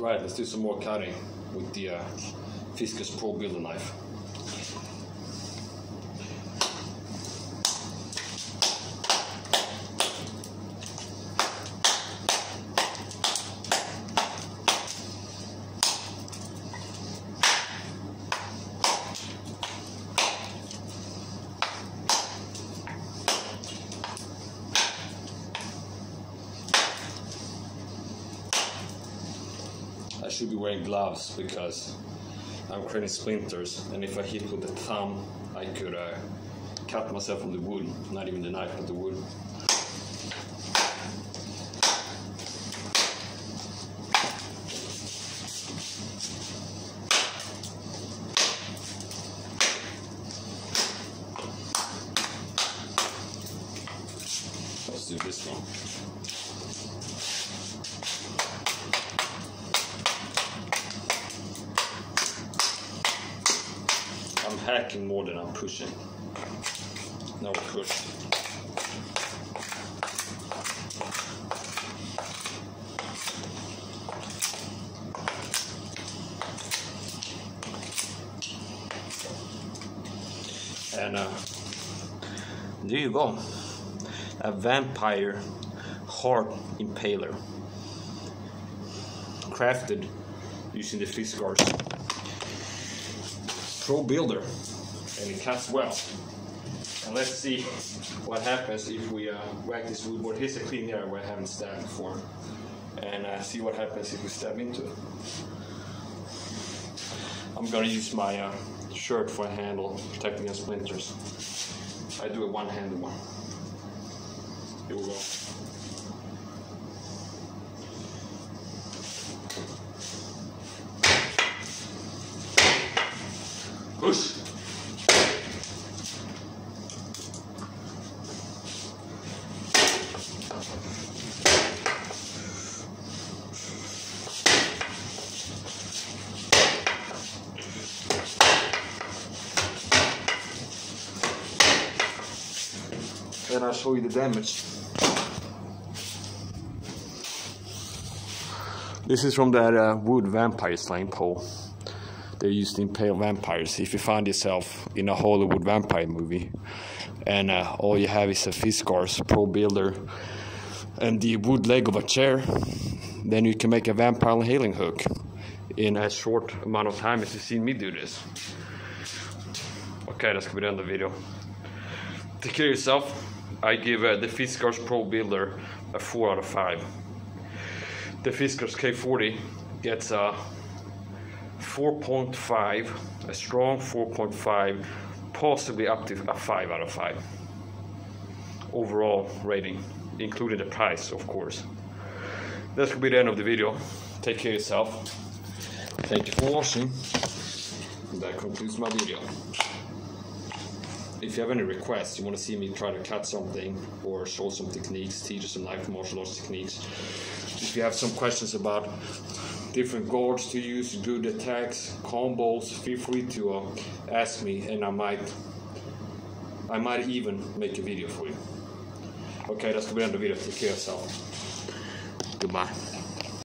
Right, let's do some more cutting with the uh, Pro Builder knife. I should be wearing gloves because I'm creating splinters, and if I hit with the thumb, I could uh, cut myself on the wood, not even the knife, but the wood. Let's do this one. Hacking more than I'm pushing. Now push. And uh, there you go. A vampire heart impaler. Crafted using the Fiskars Pro Builder, and it cuts well. And let's see what happens if we uh, whack this wood board. Here's a clean area where I haven't stabbed before, and uh, see what happens if we stab into it. I'm gonna use my uh, shirt for a handle, protect against splinters. I do a one-handed one. Here we go. Push. Then I'll show you the damage. This is from that uh, wood vampire slaying pole they used to impale vampires. If you find yourself in a Hollywood vampire movie and uh, all you have is a Fiskars Pro Builder and the wood leg of a chair, then you can make a vampire hailing hook in a short amount of time as you've seen me do this. Okay, that's gonna be the end of the video. Take care of yourself. I give uh, the Fiskars Pro Builder a 4 out of 5. The Fiskars K40 gets a 4.5, a strong 4.5, possibly up to a 5 out of 5. Overall rating, including the price, of course. That's gonna be the end of the video. Take care of yourself. Thank you for watching. That concludes my video. If you have any requests, you want to see me try to cut something or show some techniques, teach you some life martial arts techniques. If you have some questions about different guards to use, good attacks, combos, feel free to uh, ask me, and I might, I might even make a video for you. Okay, that's gonna be the video. Take care yourself. Goodbye.